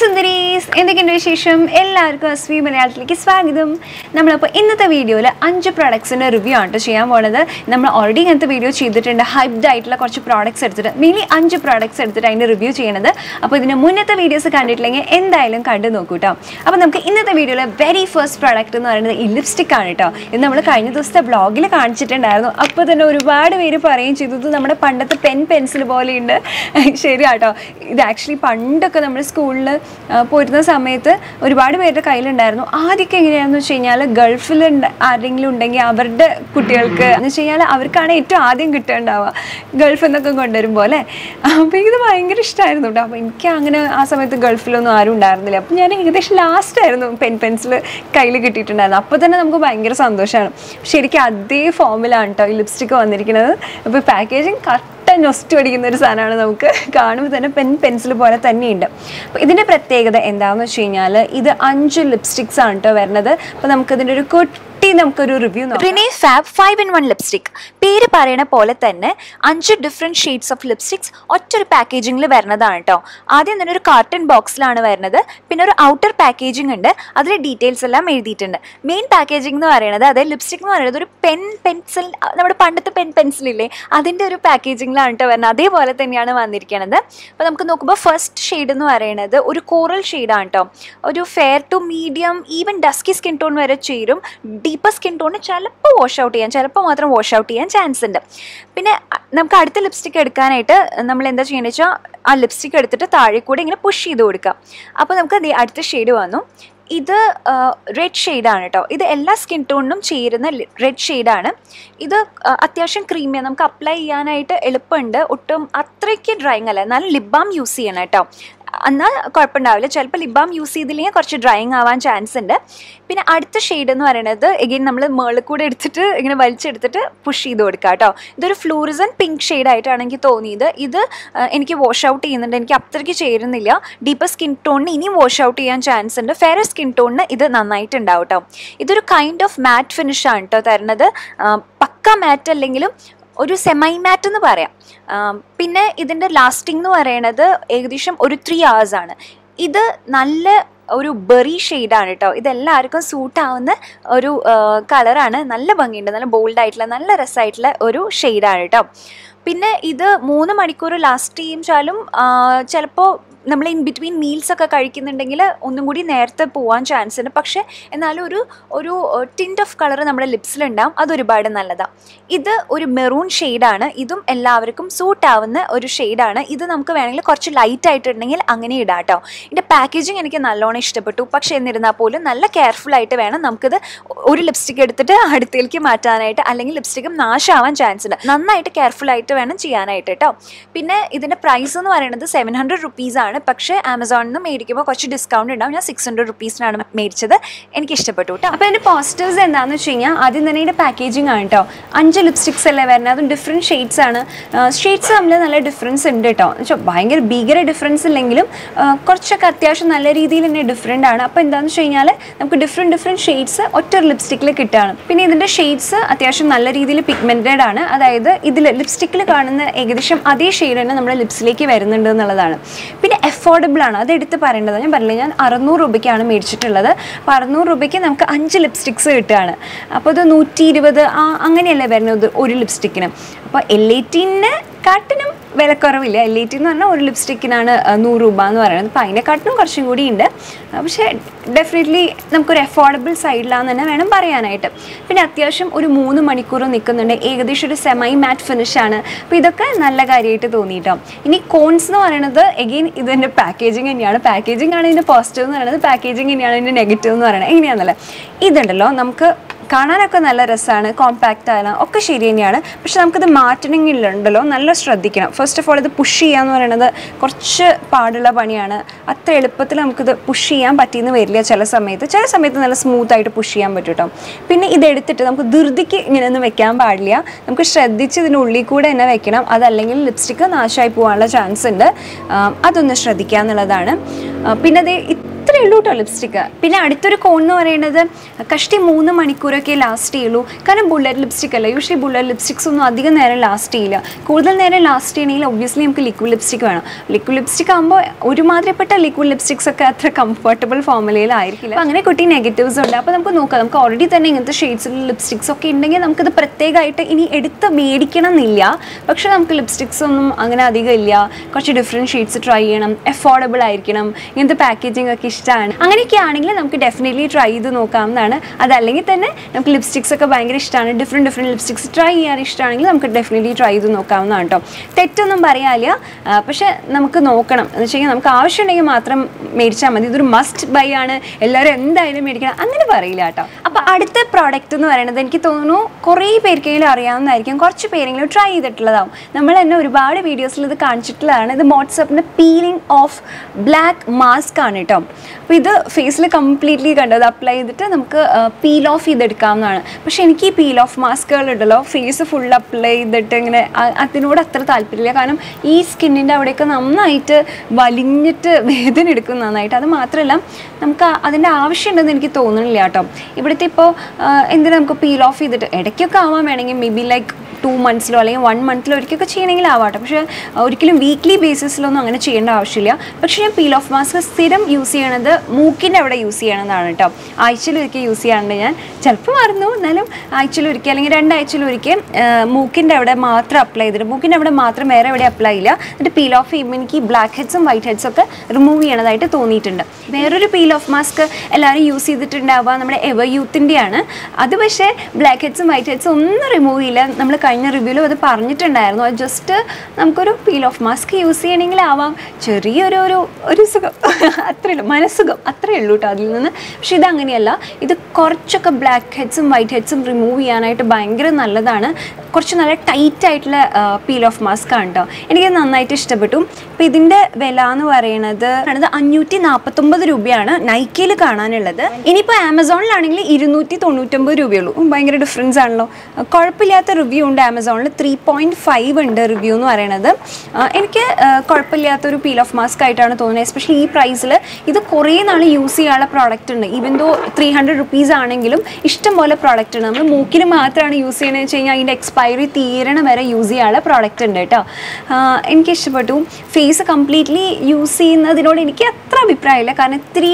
സുന്ദരീസ് എന്തൊക്കെയുണ്ട് വിശേഷം? എല്ലാവർക്കും അസ്വി മലയാളത്തിലേക്ക് സ്വാഗതം. നമ്മളിപ്പോൾ ഇന്നത്തെ വീഡിയോയിൽ അഞ്ച് പ്രോഡക്ട്സിന്റെ റിവ്യൂ ആണ് ചെയ്യാൻ പോണത്. നമ്മൾ ഓൾറെഡി ഇങ്ങനത്തെ വീഡിയോ ചെയ്തിട്ടുണ്ട്. ഹൈബ്ഡ് ആയിട്ടുള്ള കുറച്ച് പ്രോഡക്ട്സ് എടുത്തിട്ട് മെയിൻലി അഞ്ച് പ്രോഡക്ട്സ് എടുത്തിട്ട് അതിന്റെ റിവ്യൂ ചെയ്യണത്. അപ്പോൾ ഇതിന് മുന്നത്തെ വീഡിയോസ് കണ്ടിട്ടില്ലെങ്കിൽ എന്തായാലും കണ്ടു നോക്കൂ കേട്ടോ അപ്പോൾ നമുക്ക് ഇന്നത്തെ വീഡിയോയിലെ വെരി ഫസ്റ്റ് പ്രോഡക്റ്റ് എന്ന് പറയുന്നത് ഈ ലിപ്സ്റ്റിക് ആണ് കേട്ടോ ഇത് നമ്മൾ കഴിഞ്ഞ ദിവസത്തെ ബ്ലോഗിൽ കാണിച്ചിട്ടുണ്ടായിരുന്നു. അപ്പോൾ തന്നെ ഒരുപാട് പേര് പറയുകയും ചെയ്തു. ഇത് നമ്മുടെ പണ്ടത്തെ പെൻ പെൻസിൽ പോലെയുണ്ട്. ശരിയാട്ടോ ഇത് ആക്ച്വലി പണ്ടൊക്കെ നമ്മുടെ സ്കൂളിൽ പോയിരുന്ന സമയത്ത് ഒരുപാട് പേരുടെ കയ്യിലുണ്ടായിരുന്നു. ആദ്യമൊക്കെ എങ്ങനെയാണെന്ന് വെച്ച് കഴിഞ്ഞാൽ ഗൾഫിൽ ആരെങ്കിലും ഉണ്ടെങ്കിൽ അവരുടെ കുട്ടികൾക്ക് എന്ന് വെച്ച് കഴിഞ്ഞാൽ അവർക്കാണ് ഏറ്റവും ആദ്യം കിട്ടേണ്ടാവുക. ഗൾഫിൽ നിന്നൊക്കെ കൊണ്ടുവരുമ്പോൾ അല്ലേ? അപ്പോൾ ഇത് ഭയങ്കര ഇഷ്ടമായിരുന്നു കേട്ടോ. അപ്പോൾ എനിക്ക് അങ്ങനെ ആ സമയത്ത് ഗൾഫിലൊന്നും ആരും ഉണ്ടായിരുന്നില്ല. അപ്പോൾ ഞാൻ ഏകദേശം ലാസ്റ്റ് ആയിരുന്നു പെൻ പെൻസിൽ കയ്യിൽ കിട്ടിയിട്ടുണ്ടായിരുന്നു അപ്പോൾ തന്നെ നമുക്ക് ഭയങ്കര സന്തോഷമാണ്. ശരിക്കും അതേ ഫോമിലാണ് കേട്ടോ ഈ ലിപ്സ്റ്റിക്ക് വന്നിരിക്കുന്നത്. അപ്പോൾ പാക്കേജിങ് കറക്റ്റ് നൊസ്റ്റ് അടിക്കുന്ന ഒരു സാധനമാണ് നമുക്ക് കാണുമ്പോൾ തന്നെ പെൻ പെൻസിൽ പോലെ തന്നെയുണ്ട്. അപ്പോൾ ഇതിന്റെ പ്രത്യേകത എന്താണെന്ന് വെച്ച് കഴിഞ്ഞാൽ ഇത് അഞ്ച് ലിപ്സ്റ്റിക്സ് ആണ് കേട്ടോ വരുന്നത്. അപ്പോൾ നമുക്കിതിന്റെ ഒരു കുട്ടി നമുക്കൊരു review fab five in one lipstick പേര് പറയണ പോലെ തന്നെ അഞ്ച് ഡിഫറെന്റ് ഷെയ്ഡ്സ് ഓഫ് ലിപ്സ്റ്റിക്സ് ഒറ്റൊരു പാക്കേജിങ്ങിൽ വരുന്നതാണ് കേട്ടോ ആദ്യം തന്നെ ഒരു കാർട്ടൺ ബോക്സിലാണ് വരുന്നത് പിന്നെ ഒരു ഔട്ടർ പാക്കേജിംഗ് ഉണ്ട്. അതിൽ ഡീറ്റെയിൽസ് എല്ലാം എഴുതിയിട്ടുണ്ട്. മെയിൻ പാക്കേജിംഗ് എന്ന് പറയുന്നത് അതായത് ലിപ്സ്റ്റിക് എന്ന് പറയുന്നത് ഒരു പെൻ പെൻസിൽ നമ്മുടെ പണ്ടത്തെ പെൻ പെൻസിൽ ഇല്ലേ? അതിന്റെ ഒരു പാക്കേജിങ്ങിലാണ് കേട്ടോ വരുന്നത് അതേപോലെ തന്നെയാണ് വന്നിരിക്കുന്നത് അപ്പോൾ നമുക്ക് നോക്കുമ്പോൾ ഫസ്റ്റ് ഷെയ്ഡ് എന്ന് പറയുന്നത് ഒരു കോറൽ ഷെയ്ഡാണ് കേട്ടോ ഒരു fair to medium even dusky skin tone വരെ ചേരും. ഡീപ്പർ സ്കിൻ ടോണ് ചിലപ്പോൾ വാഷ് ഔട്ട് ചെയ്യാൻ ചിലപ്പോൾ മാത്രം വാഷ് ഔട്ട് ചെയ്യാൻ ചാൻസ് ഉണ്ട്. പിന്നെ നമുക്ക് അടുത്ത ലിപ്സ്റ്റിക് എടുക്കാനായിട്ട് നമ്മൾ എന്താ ചെയ്യേണ്ടത് വെച്ചാൽ ആ ലിപ്സ്റ്റിക് എടുത്തിട്ട് താഴെ കൂടെ ഇങ്ങനെ പുഷ് ചെയ്ത് കൊടുക്കാം. അപ്പോൾ നമുക്ക് അടുത്ത ഷെയ്ഡ് വന്നു. ഇത് റെഡ് ഷെയ്ഡാണ് കേട്ടോ ഇത് എല്ലാ സ്കിൻ ടോണിനും ചേരുന്ന റെഡ് ഷെയ്ഡാണ് ഇത് അത്യാവശ്യം ക്രീമിയാണ് നമുക്ക് അപ്ലൈ ചെയ്യാനായിട്ട് എളുപ്പമുണ്ട്. ഒട്ടും അത്രയ്ക്ക് ഡ്രൈങ് അല്ല. എന്നാലും ലിപ് ബാം യൂസ് ചെയ്യണം കേട്ടോ എന്നാൽ കുഴപ്പമുണ്ടാവില്ല. ചിലപ്പോൾ ലിപ് ബാം യൂസ് ചെയ്തില്ലെങ്കിൽ കുറച്ച് ഡ്രൈയിങ് ആവാൻ ചാൻസ് ഉണ്ട്. പിന്നെ അടുത്ത ഷെയ്ഡ് എന്ന് പറയുന്നത് എഗെയിൻ നമ്മൾ മേളിൽ കൂടെ എടുത്തിട്ട് ഇങ്ങനെ വലിച്ചെടുത്തിട്ട് പുഷ് ചെയ്ത് കൊടുക്കുക കേട്ടോ. ഇതൊരു ഫ്ലൂറിസൻ പിങ്ക് ഷെയ്ഡായിട്ടാണ് എനിക്ക് തോന്നിയത്. ഇത് എനിക്ക് വാഷ് ഔട്ട് ചെയ്യുന്നുണ്ട്. എനിക്ക് അത്രയ്ക്ക് ചേരുന്നില്ല. ഡീപ്പർ സ്കിൻ ടോണിന് ഇനിയും വാഷ് ഔട്ട് ചെയ്യാൻ ചാൻസ് ഉണ്ട്. ഫെയർ സ്കിൻ ടോണിന് ഇത് നന്നായിട്ടുണ്ടാവും കേട്ടോ. ഇതൊരു കൈൻഡ് ഓഫ് മാറ്റ് ഫിനിഷാണ് കേട്ടോ തരുന്നത്. പക്ക മാറ്റ് അല്ലെങ്കിലും ഒരു സെമൈ മാറ്റ് എന്ന് പറയാം. പിന്നെ ഇതിന്റെ ലാസ്റ്റിംഗ് എന്ന് പറയണത് ഏകദേശം ഒരു ത്രീ അവേഴ്സ് ആണ്. ഇത് നല്ല ഒരു ബെറി ഷെയ്ഡാണ് കേട്ടോ ഇതെല്ലാവർക്കും സൂട്ട് ആവുന്ന ഒരു കളറാണ് നല്ല ഭംഗിയുണ്ട്. നല്ല ബോൾഡ് ആയിട്ടുള്ള നല്ല രസമായിട്ടുള്ള ഒരു ഷെയ്ഡാണ് കേട്ടോ പിന്നെ ഇത് മൂന്ന് മണിക്കൂർ ലാസ്റ്റ് ചെയ്യിച്ചാലും ചിലപ്പോൾ നമ്മൾ ഇൻ ബിറ്റ്വീൻ മീൽസ് ഒക്കെ കഴിക്കുന്നുണ്ടെങ്കിൽ ഒന്നും കൂടി നേരത്തെ പോകാൻ ചാൻസ് ഉണ്ട്. പക്ഷേ എന്നാലും ഒരു ഒരു ടിന്റ് ഓഫ് കളർ നമ്മുടെ ലിപ്സിലുണ്ടാവും അതൊരുപാട് നല്ലതാണ് ഇത് ഒരു മെറൂൺ ഷെയ്ഡാണ് ഇതും എല്ലാവർക്കും സൂട്ട് ആവുന്ന ഒരു ഷെയ്ഡാണ് ഇത് നമുക്ക് വേണമെങ്കിൽ കുറച്ച് ലൈറ്റ് ആയിട്ടുണ്ടെങ്കിൽ അങ്ങനെ ഇടാം കേട്ടോ. ഇതിന്റെ പാക്കേജിങ് എനിക്ക് നല്ലോണം ഇഷ്ടപ്പെട്ടു. പക്ഷേ എന്നിരുന്നാൽ പോലും നല്ല കെയർഫുൾ ആയിട്ട് വേണം നമുക്കിത് ഒരു ലിപ്സ്റ്റിക് എടുത്തിട്ട് അടുത്തേക്ക് മാറ്റാനായിട്ട് അല്ലെങ്കിൽ ലിപ്സ്റ്റിക്കും നാശമാവാൻ ചാൻസ് ഉണ്ട്. നന്നായിട്ട് കെയർഫുൾ ആയിട്ട് വേണം ചെയ്യാനായിട്ട് കേട്ടോ. പിന്നെ ഇതിന്റെ പ്രൈസ് എന്ന് പറയുന്നത് സെവൻ ഹൺഡ്രഡ് റുപ്പീസാണ് പക്ഷേ ആമസോണിൽ നിന്ന് മേടിക്കുമ്പോൾ കുറച്ച് ഡിസ്കൗണ്ട് ഉണ്ടാവും. ഞാൻ സിക്സ് ഹൺഡ്രഡ് റുപ്പീസിനാണ് മേടിച്ചത്. എനിക്ക് ഇഷ്ടപ്പെട്ടു കേട്ടോ അപ്പോൾ എന്റെ പോസിറ്റീവ്സ് എന്താണെന്ന് വെച്ച് കഴിഞ്ഞാൽ ആദ്യം തന്നെ ഇതിന്റെ പാക്കേജിങ് ആണ് കേട്ടോ അഞ്ച് ലിപ്സ്റ്റിക്സ് അല്ലേ വരുന്നത് അതും ഡിഫറെന്റ് ഷെയ്ഡ്സ് ആണ്. ഷെയ്ഡ്സ് തമ്മിൽ നല്ല ഡിഫറൻസ് ഉണ്ട് കേട്ടോ എന്ന് വെച്ചാൽ ഭയങ്കര ഭീകര ഡിഫറൻസ് ഇല്ലെങ്കിലും കുറച്ചൊക്കെ അത്യാവശ്യം നല്ല രീതിയിൽ തന്നെ ഡിഫറെന്റ് ആണ്. അപ്പോൾ എന്താണെന്ന് വെച്ച് കഴിഞ്ഞാൽ നമുക്ക് ഡിഫറെന്റ് ഡിഫറെന്റ് ഷെയ്ഡ്സ് ഒറ്റ ലിപ്സ്റ്റിക്കിൽ കിട്ടുകയാണ് പിന്നെ ഇതിന്റെ ഷെയ്ഡ്സ് അത്യാവശ്യം നല്ല രീതിയിൽ പിഗ്മെന്റഡ് ആണ്. അതായത് ഇതിൽ ലിപ്സ്റ്റിക്കിൽ കാണുന്ന ഏകദേശം അതേ ഷെയ്ഡ് തന്നെ നമ്മുടെ ലിപ്സിലേക്ക് വരുന്നുണ്ട് എന്നുള്ളതാണ്. പിന്നെ അഫോർഡബിൾ ആണ്. അത് എടുത്ത് പറയേണ്ടത് ഞാൻ പറഞ്ഞില്ല ഞാൻ അറുന്നൂറ് രൂപയ്ക്കാണ് മേടിച്ചിട്ടുള്ളത്. അപ്പോൾ അറുന്നൂറ് രൂപയ്ക്ക് നമുക്ക് അഞ്ച് ലിപ്സ്റ്റിക്സ് കിട്ടുകയാണ്. അപ്പോൾ അത് നൂറ്റി ഇരുപത് അങ്ങനെയല്ലേ വരുന്നത് ഒരു ലിപ്സ്റ്റിക്കിന് അപ്പോൾ എൽ എയ്റ്റീന് കാട്ടിനും വിലക്കുറവില്ല. എൽ എയ്റ്റി എന്ന് പറഞ്ഞാൽ ഒരു ലിപ്സ്റ്റിക്കിനാണ് നൂറ് രൂപ എന്ന് പറയുന്നത്. അപ്പോൾ അതിനെക്കാട്ടിനും കുറച്ചും കൂടി ഉണ്ട്. പക്ഷേ ഡെഫിനറ്റ്ലി നമുക്കൊരു അഫോർഡബിൾ സൈഡിലാന്ന് തന്നെ വേണം പറയാനായിട്ട്. പിന്നെ അത്യാവശ്യം ഒരു മൂന്ന് മണിക്കൂർ നിൽക്കുന്നുണ്ട് ഏകദേശം ഒരു സെമൈ മാറ്റ് ഫിനിഷാണ് അപ്പോൾ ഇതൊക്കെ നല്ല കാര്യമായിട്ട് തോന്നിയിട്ടോ. ഇനി കോൺസ് എന്ന് പറയുന്നത് എഗെയിൻ ഇതിന്റെ പാക്കേജിങ് തന്നെയാണ്. പാക്കേജിങ് ആണ് ഇതിന്റെ പോസിറ്റീവ് എന്ന് പറയുന്നത് പാക്കേജിങ് തന്നെയാണ് ഇതിന്റെ നെഗറ്റീവ് എന്ന് പറയുന്നത്. എങ്ങനെയാണെന്നല്ലേ? ഇതുണ്ടല്ലോ നമുക്ക് കാണാനൊക്കെ നല്ല രസമാണ് കോമ്പാക്റ്റ് ആയാലും ഒക്കെ ശരി തന്നെയാണ്. പക്ഷെ നമുക്കിത് മാറ്റണമെങ്കിലുണ്ടല്ലോ നല്ല ശ്രദ്ധിക്കണം. ഫസ്റ്റ് ഓഫ് ഓൾ ഇത് പുഷ് ചെയ്യാന്ന് പറയുന്നത് കുറച്ച് പാടുള്ള പണിയാണ്. അത്ര എളുപ്പത്തിൽ നമുക്കിത് പുഷ് ചെയ്യാൻ പറ്റിയെന്ന് വരില്ല ചില സമയത്ത്. ചില സമയത്ത് നല്ല സ്മൂത്ത് ആയിട്ട് പുഷ് ചെയ്യാൻ പറ്റും കേട്ടോ പിന്നെ ഇതെടുത്തിട്ട് നമുക്ക് ധൃതിക്ക് ഇങ്ങനെയൊന്നും വെക്കാൻ പാടില്ല. നമുക്ക് ശ്രദ്ധിച്ച് ഇതിനുള്ളിൽ കൂടെ തന്നെ വെക്കണം. അതല്ലെങ്കിൽ ലിപ്സ്റ്റിക്ക് നാശമായി പോകാനുള്ള ചാൻസ് ഉണ്ട്. അതൊന്ന് ശ്രദ്ധിക്കുക എന്നുള്ളതാണ് പിന്നെ അത് ഇത്രയേ ഉള്ളൂ കേട്ടോ ലിപ്സ്റ്റിക്ക് പിന്നെ അടുത്തൊരു കോൺ എന്ന് പറയുന്നത് കഷ്ടി മൂന്ന് മണിക്കൂറൊക്കെ ലാസ്റ്റ് ചെയ്യുള്ളൂ. കാരണം ബുള്ളറ്റ് ലിപ്സ്റ്റിക് അല്ല? യൂഷ്വലി ബുള്ളറ്റ് ലിപ്സ്റ്റിക്സ് ഒന്നും അധികം നേരം ലാസ്റ്റ് ചെയ്യില്ല. കൂടുതൽ നേരം ലാസ്റ്റ് ചെയ്യണമെങ്കിൽ ഒബ്വിയസ്ലി നമുക്ക് ലിക്വിഡ് ലിപ്സ്റ്റിക് വേണം. ലിക്വിഡ് ലിപ്സ്റ്റിക് ആകുമ്പോൾ ഒരുമാതിരിപ്പെട്ട ലിക്വിഡ് ലിപ്സ്റ്റിക്സ് ഒക്കെ അത്ര കംഫർട്ടബിൾ ഫോമിലയിലായിരിക്കില്ല അപ്പോൾ അങ്ങനെ കുട്ടി നെഗറ്റീവ്സ് ഉണ്ട്. അപ്പോൾ നമുക്ക് നോക്കാം. നമുക്ക് ഓൾറെഡി തന്നെ ഇങ്ങനത്തെ ഷെയ്ഡ്സിലുള്ള ലിപ്സ്റ്റിക്സ് ഒക്കെ ഉണ്ടെങ്കിൽ നമുക്കിത് പ്രത്യേകമായിട്ട് ഇനി എടുത്ത് മേടിക്കണം എന്നില്ല പക്ഷേ നമുക്ക് ലിപ്സ്റ്റിക്സ് ഒന്നും അങ്ങനെ അധികം ഇല്ല. കുറച്ച് ഡിഫറെന്റ് ഷെയ്ഡ്സ് ട്രൈ ചെയ്യണം. അഫോർഡബിൾ ആയിരിക്കണം. ഇങ്ങനത്തെ പാക്കേജിംഗ് ഒക്കെ ഇഷ്ടമാണ്. അങ്ങനെയൊക്കെ ആണെങ്കിൽ നമുക്ക് ഡെഫിനറ്റ്ലി ട്രൈ ചെയ്ത് നോക്കാവുന്നതാണ്. അതല്ലെങ്കിൽ തന്നെ നമുക്ക് ലിപ്സ്റ്റിക്സ് ഒക്കെ ഭയങ്കര ഇഷ്ടമാണ്. ഡിഫറെന്റ് ഡിഫറെന്റ് ലിപ്സ്റ്റിക്സ് ട്രൈ ചെയ്യാൻ ഇഷ്ടമാണെങ്കിൽ നമുക്ക് ഡെഫിനറ്റ്ലി ട്രൈ ചെയ്ത് നോക്കാവുന്നതാണ് കേട്ടോ തെറ്റൊന്നും പറയാല്ല പക്ഷേ നമുക്ക് നോക്കണം. എന്ന് വെച്ച് നമുക്ക് ആവശ്യമുണ്ടെങ്കിൽ മാത്രം മേടിച്ചാൽ മതി. ഇതൊരു മസ്റ്റ് ബൈ ആണ്. എല്ലാവരും എന്തായാലും മേടിക്കണം. അങ്ങനെ പറയില്ല കേട്ടോ അപ്പോൾ അടുത്ത പ്രോഡക്റ്റ് എന്ന് പറയുന്നത് എനിക്ക് തോന്നുന്നു കുറേ പേർക്കെങ്കിലും അറിയാവുന്നതായിരിക്കും. കുറച്ച് പേരെങ്കിലും ട്രൈ ചെയ്തിട്ടുള്ളതാവും. നമ്മൾ തന്നെ ഒരുപാട് വീഡിയോസിൽ ഇത് കാണിച്ചിട്ടുള്ളതാണ്. ഇത് വാട്സപ്പിന്റെ പീലിംഗ് ഓഫ് ബ്ലാക്ക് മാസ്ക് ആണ് കേട്ടോ അപ്പോൾ ഇത് ഫേസിൽ കംപ്ലീറ്റ്ലി കണ്ടത് അപ്ലൈ ചെയ്തിട്ട് നമുക്ക് പീൽ ഓഫ് ചെയ്തെടുക്കാവുന്നതാണ്. പക്ഷേ എനിക്ക് ഈ പീൽ ഓഫ് മാസ്കുകൾ ഉണ്ടല്ലോ ഫേസ് ഫുൾ അപ്ലൈ ചെയ്തിട്ട് ഇങ്ങനെ അതിനോട് അത്ര താല്പര്യമില്ല. കാരണം ഈ സ്കിന്നിന്റെ അവിടെയൊക്കെ നന്നായിട്ട് വലിഞ്ഞിട്ട് വേദന എടുക്കും നന്നായിട്ട്. അത് മാത്രമല്ല നമുക്ക് അതിന്റെ ആവശ്യമുണ്ടെന്ന് എനിക്ക് തോന്നുന്നില്ല കേട്ടോ. ഇവിടുത്തെ ഇപ്പോൾ എന്തിനാ നമുക്ക് പീൽ ഓഫ് ചെയ്തിട്ട്? ഇടയ്ക്കൊക്കെ ആവാൻ വേണമെങ്കിൽ മേ ബി ലൈക്ക് ടു മന്ത്സിലോ അല്ലെങ്കിൽ വൺ മന്തിലോ ഒരിക്കലൊക്കെ ചെയ്യണമെങ്കിൽ ആവാട്ടെ പക്ഷേ ഒരിക്കലും വീക്ക്ലി ബേസിസിലൊന്നും അങ്ങനെ ചെയ്യേണ്ട ആവശ്യമില്ല. പക്ഷേ ഞാൻ പീൽ ഓഫ് മാസ്ക് സ്ഥിരം യൂസ് ചെയ്യണത് മൂക്കിന്റെ അവിടെ യൂസ് ചെയ്യണമെന്നാണ് കേട്ടോ ആഴ്ചയിൽ ഒരിക്കൽ യൂസ് ചെയ്യാറുണ്ട് ഞാൻ. ചിലപ്പോൾ മറന്നു. എന്നാലും ആഴ്ചയിൽ ഒരിക്കൽ അല്ലെങ്കിൽ രണ്ടാഴ്ചയിൽ ഒരിക്കൽ മൂക്കിന്റെ അവിടെ മാത്രം അപ്ലൈ ചെയ്തിട്ട് മൂക്കിന്റെ അവിടെ മാത്രം വേറെ എവിടെ അപ്ലൈ ഇല്ല. എന്നിട്ട് പീൽ ഓഫ് ചെയ്യുമ്പോൾ എനിക്ക് ബ്ലാക്ക് ഹെഡ്സും വൈറ്റ് ഹെഡ്സും ഒക്കെ റിമൂവ് ചെയ്യണതായിട്ട് തോന്നിയിട്ടുണ്ട്. വേറൊരു പീൽ ഓഫ് മാസ്ക് എല്ലാവരും യൂസ് ചെയ്തിട്ടുണ്ടാവുക നമ്മുടെ എവർ യൂത്തിന്റെയാണ് അത് പക്ഷേ ബ്ലാക്ക് ഹെഡ്സും വൈറ്റ് ഹെഡ്സും ഒന്നും റിമൂവ് ചെയ്യില്ല. നമ്മൾ കഴിഞ്ഞ റിവ്യൂലും അത് പറഞ്ഞിട്ടുണ്ടായിരുന്നു. അത് ജസ്റ്റ് നമുക്കൊരു പീൽ ഓഫ് മാസ്ക് യൂസ് ചെയ്യണമെങ്കിൽ ആവാം ചെറിയൊരു ഒരു ഒരു സുഖം. അത്രയേ ഉള്ളൂ. മനസ്സുഖം. അത്രയേ ഉള്ളൂ കേട്ടോ അതിൽ നിന്ന്. പക്ഷേ ഇത് അങ്ങനെയല്ല ഇത് കുറച്ചൊക്കെ ബ്ലാക്ക് ഹെഡ്സും വൈറ്റ് ഹെഡ്സും റിമൂവ് ചെയ്യാനായിട്ട് ഭയങ്കര നല്ലതാണ്. കുറച്ച് നല്ല ടൈറ്റ് ആയിട്ടുള്ള പീൽ ഓഫ് മാസ്ക് ആണ് കേട്ടോ എനിക്ക് നന്നായിട്ട് ഇഷ്ടപ്പെട്ടു. അപ്പോൾ ഇതിന്റെ വില എന്ന് പറയുന്നത് അഞ്ഞൂറ്റി നാൽപ്പത്തൊമ്പത് രൂപയാണ് നൈക്കയിൽ കാണാനുള്ളത്. ഇനിയിപ്പോൾ ആമസോണിലാണെങ്കിൽ ഇരുന്നൂറ്റി തൊണ്ണൂറ്റൊമ്പത് രൂപയുള്ളൂ ഭയങ്കര ഡിഫറൻസ് ആണല്ലോ. കുഴപ്പമില്ലാത്ത റിവ്യൂ ഉണ്ട്. ആമസോണിൽ ത്രീ പോയിന്റ് ഫൈവ് ഉണ്ട് റിവ്യൂ എന്ന് പറയുന്നത് എനിക്ക് കുഴപ്പമില്ലാത്തൊരു പീൽ ഓഫ് മാസ്ക് ആയിട്ടാണ് തോന്നുന്നത് എസ്പെഷ്യലി ഈ പ്രൈസിൽ ഇത് കുറേ നാൾ യൂസ് ചെയ്യാനുള്ള പ്രോഡക്റ്റ് ഉണ്ട്. Even though three hundred rupees ആണെങ്കിലും ഇഷ്ടം പോലെ പ്രോഡക്റ്റ് ഉണ്ട്. നമ്മൾ മൂക്കിന് മാത്രമാണ് യൂസ് ചെയ്യണമെന്ന് വെച്ച് കഴിഞ്ഞാൽ അതിന്റെ എക്സ്പയറി തീരണ വരെ യൂസ് ചെയ്യാനുള്ള പ്രോഡക്റ്റ് ഉണ്ട് കേട്ടോ. എനിക്ക് ഇഷ്ടപ്പെട്ടു. ഫേസ് കംപ്ലീറ്റ്ലി യൂസ് ചെയ്യുന്നതിനോട് എനിക്ക് അത്ര അഭിപ്രായമില്ല. കാരണം ഇത്തിരി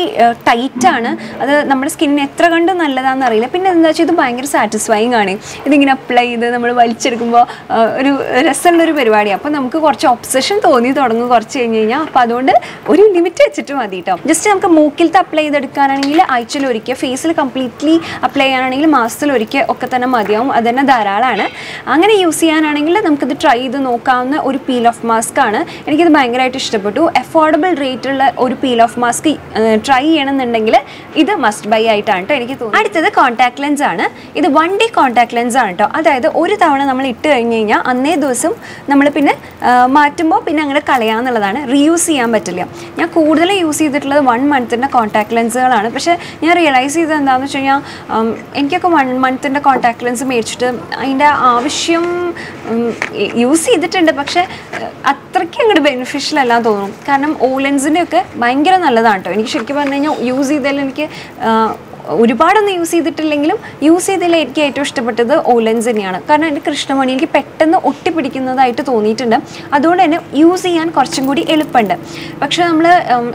ടൈറ്റാണ് അത് നമ്മുടെ സ്കിന്നിന് എത്ര കണ്ട് നല്ലതാണെന്ന് അറിയില്ല. പിന്നെ എന്താ വെച്ചാൽ ഇത് ഭയങ്കര സാറ്റിസ്ഫൈങ് ആണ്. ഇതിങ്ങനെ അപ്ലൈ ചെയ്ത് നമ്മൾ വലിച്ചെടുക്കുമ്പോൾ ഒരു രസമുള്ളൊരു പരിപാടിയാണ് അപ്പോൾ നമുക്ക് കുറച്ച് ഒബ്സഷൻ തോന്നി തുടങ്ങും കുറച്ച് കഴിഞ്ഞ് കഴിഞ്ഞാൽ അപ്പോൾ അതുകൊണ്ട് ഒരു ലിമിറ്റ് വെച്ചിട്ട് മതി കേട്ടോ ജസ്റ്റ് നമുക്ക് മൂക്കിലത്തെ അപ്ലൈ ചെയ്തെടുക്കാനാണെങ്കിൽ ആഴ്ചയിൽ ഒരിക്കൽ ഫേസിൽ കംപ്ലീറ്റ്ലി അപ്ലൈ ചെയ്യാനാണെങ്കിൽ മാസത്തിൽ ഒരിക്കൽ ഒക്കെ തന്നെ മതിയാവും. അത് തന്നെ ധാരാളമാണ് അങ്ങനെ യൂസ് ചെയ്യാനാണെങ്കിൽ നമുക്കിത് ട്രൈ ചെയ്ത് നോക്കാവുന്ന ഒരു പീൽ ഓഫ് മാസ്ക് ആണ്. എനിക്കിത് ഭയങ്കരമായിട്ട് ഇഷ്ടപ്പെട്ടു. അഫോർഡബിൾ റേറ്റുള്ള ഒരു പീൽ ഓഫ് മാസ്ക് ട്രൈ ചെയ്യണമെന്നുണ്ടെങ്കിൽ ഇത് മസ്റ്റ് ബൈ ആയിട്ടാണ് കേട്ടോ എനിക്ക് തോന്നുന്നത്. അടുത്തത് കോൺടാക്ട് ലെൻസ് ആണ്. ഇത് വൺ ഡേ കോൺടാക്ട് ലെൻസ് ആണ് കേട്ടോ അതായത് ഒരു തവണ നമ്മൾ ഇട്ട് കഴിഞ്ഞ് കഴിഞ്ഞാൽ അന്നേ ദിവസം നമ്മൾ പിന്നെ മാറ്റുമ്പോൾ പിന്നെ അങ്ങനെ കളയാന്നുള്ളതാണ് റീയൂസ് ചെയ്യാൻ പറ്റില്ല. ഞാൻ കൂടുതൽ യൂസ് ചെയ്തിട്ടുള്ളത് വൺ മന്തിന്റെ കോൺടാക്ട് ലെൻസുകളാണ് പക്ഷേ ഞാൻ റിയലൈസ് ചെയ്തത് എന്താണെന്ന് വെച്ച് കഴിഞ്ഞാൽ എനിക്കൊക്കെ വൺ മന്തിന്റെ കോൺടാക്ട് ലെൻസ് മേടിച്ചിട്ട് അതിന്റെ ആവശ്യം യൂസ് ചെയ്തിട്ടുണ്ട്. പക്ഷേ അത്രയ്ക്ക് അങ്ങോട്ട് ബെനിഫിഷ്യൽ അല്ലാന്ന് തോന്നും കാരണം ഓ ലെൻസിന്റെയൊക്കെ ഭയങ്കര നല്ലതാണ് കേട്ടോ എനിക്ക് ശരിക്കും പറഞ്ഞു കഴിഞ്ഞാൽ യൂസ് ചെയ്താലും എനിക്ക് ഒരുപാടൊന്നും യൂസ് ചെയ്തിട്ടില്ലെങ്കിലും യൂസ് ചെയ്തതിൽ എനിക്ക് ഏറ്റവും ഇഷ്ടപ്പെട്ടത് ഓലൻസ് ലെൻസ് തന്നെയാണ്. കാരണം എന്റെ കൃഷ്ണമണി എനിക്ക് പെട്ടെന്ന് ഒട്ടിപ്പിടിക്കുന്നതായിട്ട് തോന്നിയിട്ടുണ്ട്. അതുകൊണ്ട് തന്നെ യൂസ് ചെയ്യാൻ കുറച്ചും കൂടി എളുപ്പമുണ്ട്. പക്ഷേ നമ്മൾ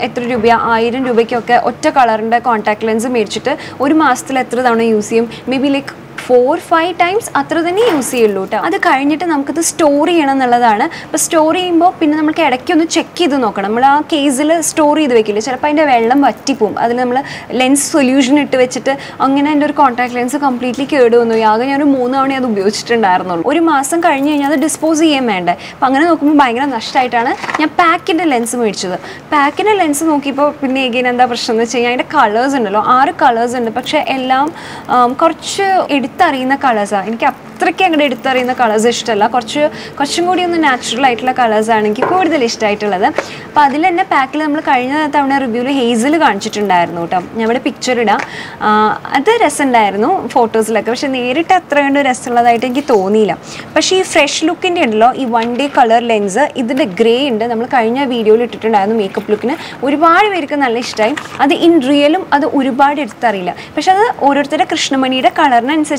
എത്ര രൂപ ആയിരം രൂപയ്ക്കൊക്കെ ഒറ്റ കളറിന്റെ കോൺടാക്ട് ലെൻസ് മേടിച്ചിട്ട് ഒരു മാസത്തിൽ എത്ര തവണ യൂസ് ചെയ്യും? Maybe like four five times അത്ര തന്നെ യൂസ് ചെയ്യുള്ളൂ കേട്ടോ അത് കഴിഞ്ഞിട്ട് നമുക്കിത് സ്റ്റോർ ചെയ്യണം എന്നുള്ളതാണ്. അപ്പോൾ സ്റ്റോർ ചെയ്യുമ്പോൾ പിന്നെ നമുക്ക് ഇടയ്ക്കൊന്ന് ചെക്ക് ചെയ്ത് നോക്കണം. നമ്മൾ ആ കേസിൽ സ്റ്റോർ ചെയ്ത് വെക്കില്ല? ചിലപ്പോൾ അതിന്റെ വെള്ളം വറ്റിപ്പോവും. അതിൽ നമ്മൾ ലെൻസ് സൊല്യൂഷൻ ഇട്ട് വെച്ചിട്ട് അങ്ങനെ എന്റെ ഒരു കോൺടാക്ട് ലെൻസ് കംപ്ലീറ്റ്ലി കേട് വന്നു. ആകെ ഞാനൊരു മൂന്ന് തവണ അത് ഉപയോഗിച്ചിട്ടുണ്ടായിരുന്നുള്ളൂ. ഒരു മാസം കഴിഞ്ഞ് കഴിഞ്ഞാൽ അത് ഡിസ്പോസ് ചെയ്യാൻ വേണ്ടേ? അപ്പോൾ അങ്ങനെ നോക്കുമ്പോൾ ഭയങ്കര നഷ്ടമായിട്ടാണ് ഞാൻ പാക്കിന്റെ ലെൻസ് മേടിച്ചത്. പാക്കിന്റെ ലെൻസ് നോക്കിയപ്പോൾ പിന്നെ എഗെയിൻ എന്താ പ്രശ്നം എന്ന് വെച്ച് കഴിഞ്ഞാൽ അതിന്റെ കളേഴ്സ് ഉണ്ടല്ലോ. ആറ് കളേഴ്സ് ഉണ്ട്. പക്ഷേ എല്ലാം കുറച്ച് കുറച്ച് എടുത്തറിയുന്ന കളേഴ്സാണ് എനിക്ക് അത്രയ്ക്ക് അങ്ങോട്ട് എടുത്തറിയുന്ന കളേഴ്സ് ഇഷ്ടമല്ല കുറച്ച് കുറച്ചും കൂടി ഒന്ന് നാച്ചുറൽ ആയിട്ടുള്ള കളേഴ്സാണ് എനിക്ക് കൂടുതൽ ഇഷ്ടമായിട്ടുള്ളത് അപ്പോൾ അതിൽ തന്നെ പാക്കിൽ നമ്മൾ കഴിഞ്ഞ തവണ റിവ്യൂവിൽ ഹേസിൽ കാണിച്ചിട്ടുണ്ടായിരുന്നു കേട്ടോ. ഇവിടെ പിക്ചർ ഇടാം. അത് രസമുണ്ടായിരുന്നു ഫോട്ടോസിലൊക്കെ പക്ഷെ നേരിട്ട് അത്ര കണ്ട് രസമുള്ളതായിട്ട് എനിക്ക് തോന്നിയില്ല. പക്ഷേ ഈ ഫ്രഷ് ലുക്കിന്റെ ഉണ്ടല്ലോ ഈ വൺ ഡേ കളർ ലെൻസ് ഇതിന്റെ ഗ്രേ ഉണ്ട്. നമ്മൾ കഴിഞ്ഞ വീഡിയോയിൽ ഇട്ടിട്ടുണ്ടായിരുന്നു മേക്കപ്പ് ലുക്കിന് ഒരുപാട് പേർക്ക് നല്ല ഇഷ്ടമായി അത് ഇൻ റിയലും അത് ഒരുപാട് എടുത്തറിയില്ല. പക്ഷെ അത് ഓരോരുത്തരുടെ കൃഷ്ണമണിയുടെ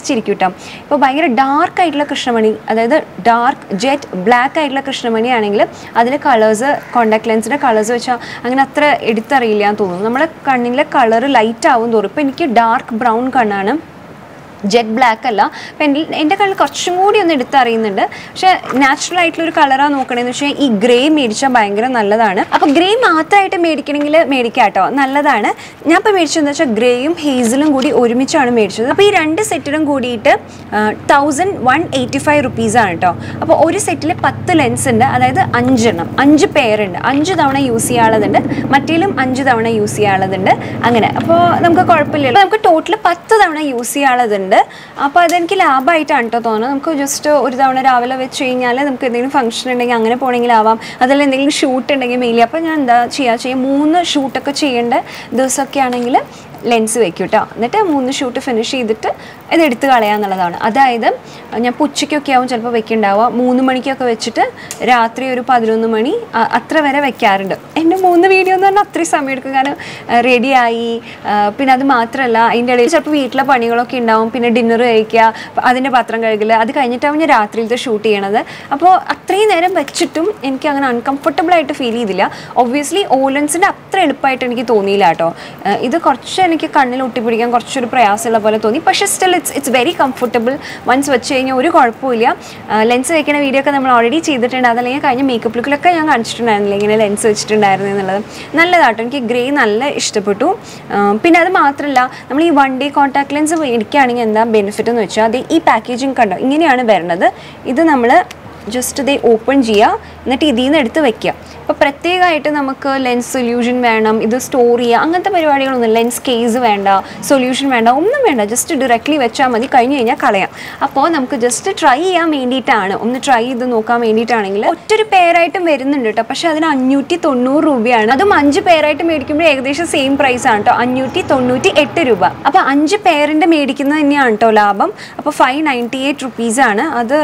കളറിനനുസരിച്ചിരിക്കും കേട്ടോ ഇപ്പോൾ ഭയങ്കര ഡാർക്ക് ആയിട്ടുള്ള കൃഷ്ണമണി അതായത് ഡാർക്ക് ജെറ്റ് ബ്ലാക്ക് ആയിട്ടുള്ള കൃഷ്ണമണി ആണെങ്കിൽ അതിന്റെ കളേഴ്സ് കോണ്ടാക്ട് ലെൻസിന്റെ കളേഴ്സ് വെച്ചാൽ അങ്ങനെ അത്ര എടുത്തറിയില്ല എന്ന് തോന്നുന്നു. നമ്മുടെ കണ്ണിലെ കളർ ലൈറ്റ് ആവും തോറും. ഇപ്പോൾ എനിക്ക് ഡാർക്ക് ബ്രൗൺ കണ്ണാണ് ജെറ്റ് ബ്ലാക്ക് അല്ല. അപ്പം എന്റെ കണ്ണിൽ കുറച്ചും കൂടി ഒന്ന് എടുത്തറിയുന്നുണ്ട് പക്ഷേ നാച്ചുറൽ ആയിട്ടുള്ള ഒരു കളറാണ് നോക്കണേന്ന് വെച്ചാൽ ഈ ഗ്രേ മേടിച്ചാൽ ഭയങ്കര നല്ലതാണ്. അപ്പോൾ ഗ്രേ മാത്രമായിട്ട് മേടിക്കണമെങ്കിൽ മേടിക്കാം കേട്ടോ നല്ലതാണ്. ഞാൻ ഇപ്പോൾ മേടിച്ചതെന്ന് വെച്ചാൽ ഗ്രേയും ഹേസിലും കൂടി ഒരുമിച്ചാണ് മേടിച്ചത്. അപ്പോൾ ഈ രണ്ട് സെറ്റിലും കൂടിയിട്ട് തൗസൻഡ് വൺ എയ്റ്റി ഫൈവ് റുപ്പീസാണ് കേട്ടോ അപ്പോൾ ഒരു സെറ്റിൽ പത്ത് ലെൻസ് ഉണ്ട്. അതായത് അഞ്ചെണ്ണം. അഞ്ച് പേരുണ്ട് അഞ്ച് തവണ യൂസ് ചെയ്യാനുള്ളതുണ്ട്. മറ്റേലും അഞ്ച് തവണ യൂസ് ചെയ്യാനുള്ളതുണ്ട്. അങ്ങനെ. അപ്പോൾ നമുക്ക് കുഴപ്പമില്ലല്ലോ. നമുക്ക് ടോട്ടൽ പത്ത് തവണ യൂസ് ചെയ്യാനുള്ളതുണ്ട്. അപ്പോൾ അതെനിക്ക് ലാഭമായിട്ടാണ് കേട്ടോ തോന്നുന്നത്. നമുക്ക് ജസ്റ്റ് ഒരു തവണ രാവിലെ വെച്ച് കഴിഞ്ഞാൽ നമുക്ക് എന്തെങ്കിലും ഫംഗ്ഷൻ ഉണ്ടെങ്കിൽ അങ്ങനെ പോകണമെങ്കിലാവാം അതല്ല എന്തെങ്കിലും ഷൂട്ട് ഉണ്ടെങ്കിൽ മെയിലി അപ്പോൾ ഞാൻ എന്താ ചെയ്യുക ചെയ്യുക മൂന്ന് ഷൂട്ടൊക്കെ ചെയ്യേണ്ട ദിവസമൊക്കെ ആണെങ്കിൽ ലെൻസ് വെക്കും കേട്ടോ എന്നിട്ട് മൂന്ന് ഷൂട്ട് ഫിനിഷ് ചെയ്തിട്ട് ഇത് എടുത്ത് കളയാന്നുള്ളതാണ് അതായത് ഞാൻ ഉച്ചയ്ക്കൊക്കെ ആവും ചിലപ്പോൾ വെക്കുന്നുണ്ടാവുക മൂന്ന് മണിക്കൊക്കെ വെച്ചിട്ട് രാത്രി ഒരു പതിനൊന്ന് മണി അത്ര വരെ വെക്കാറുണ്ട്. എന്റെ മൂന്ന് വീഡിയോ എന്ന് പറഞ്ഞാൽ അത്രയും സമയം എടുക്കും കാരണം റെഡിയായി പിന്നെ അത് മാത്രമല്ല അതിന്റെ ഇടയിൽ ചിലപ്പോൾ വീട്ടിലെ പണികളൊക്കെ ഉണ്ടാവും. പിന്നെ ഡിന്നർ കഴിക്കുക അതിന്റെ പാത്രം കഴുകൽ അത് കഴിഞ്ഞിട്ടാവും ഞാൻ രാത്രിയിലത്തെ ഷൂട്ട് ചെയ്യണത്. അപ്പോൾ അത്രയും നേരം വെച്ചിട്ടും എനിക്ക് അങ്ങനെ അൺകംഫർട്ടബിൾ ആയിട്ട് ഫീൽ ചെയ്തില്ല. ഒബ്വിയസ്ലി ഓലൻസിന്റെ അത്ര എളുപ്പമായിട്ട് എനിക്ക് തോന്നിയില്ല കേട്ടോ. ഇത് കുറച്ച് എനിക്ക് കണ്ണിൽ ഒട്ടിപ്പിടിക്കാൻ കുറച്ചൊരു പ്രയാസമുള്ള പോലെ തോന്നി. പക്ഷേ still it's it's very comfortable once വെച്ച് കഴിഞ്ഞാൽ ഒരു കുഴപ്പമില്ല ലെൻസ് വയ്ക്കുന്ന വീഡിയോ ഒക്കെ നമ്മൾ ഓൾറെഡി ചെയ്തിട്ടുണ്ട്. അതല്ലെങ്കിൽ കഴിഞ്ഞ മേക്കപ്പ് ലുക്കിലൊക്കെ ഞാൻ കാണിച്ചിട്ടുണ്ടായിരുന്നില്ല. ഇങ്ങനെ ലെൻസ് വെച്ചിട്ടുണ്ടായിരുന്നു എന്നുള്ളത്. നല്ലതാട്ടോ. എനിക്ക് ഗ്രേ നല്ല ഇഷ്ടപ്പെട്ടു. പിന്നെ അത് മാത്രമല്ല നമ്മൾ ഈ വൺ ഡേ കോൺടാക്ട് ലെൻസ് മേടിക്കുകയാണെങ്കിൽ എന്താ ബെനിഫിറ്റ് എന്ന് വെച്ചാൽ അത് ഈ പാക്കേജിങ് കണ്ടോ? ഇങ്ങനെയാണ് വരുന്നത് ഇത് നമ്മൾ ജസ്റ്റ് ഇത് ഓപ്പൺ ചെയ്യുക എന്നിട്ട് ഇതിൽ നിന്ന് എടുത്ത് വെക്കുക അപ്പോൾ പ്രത്യേകമായിട്ട് നമുക്ക് ലെൻസ് സൊല്യൂഷൻ വേണം ഇത് സ്റ്റോർ ചെയ്യുക അങ്ങനത്തെ പരിപാടികളൊന്നും ലെൻസ് കേസ് വേണ്ട സൊല്യൂഷൻ വേണ്ട ഒന്നും വേണ്ട. ജസ്റ്റ് ഡയറക്റ്റ്ലി വെച്ചാൽ മതി. കഴിഞ്ഞ് കഴിഞ്ഞാൽ കളയാം. അപ്പോൾ നമുക്ക് ജസ്റ്റ് ട്രൈ ചെയ്യാൻ വേണ്ടിയിട്ടാണ്. ഒന്ന് ട്രൈ ചെയ്ത് നോക്കാൻ വേണ്ടിയിട്ടാണെങ്കിൽ ഒറ്റൊരു പേരായിട്ടും വരുന്നുണ്ട് കേട്ടോ പക്ഷേ അതിന് അഞ്ഞൂറ്റി തൊണ്ണൂറ് രൂപയാണ്. അതും അഞ്ച് പേരായിട്ട് മേടിക്കുമ്പോൾ ഏകദേശം സെയിം പ്രൈസ് ആണ് കേട്ടോ അഞ്ഞൂറ്റി തൊണ്ണൂറ്റി എട്ട് രൂപ. അപ്പോൾ അഞ്ച് പേരിന്റെ മേടിക്കുന്നത് തന്നെയാണ് കേട്ടോ ലാഭം. അപ്പോൾ ഫൈവ് നയന്റി എയ്റ്റ് റുപ്പീസാണ് അത്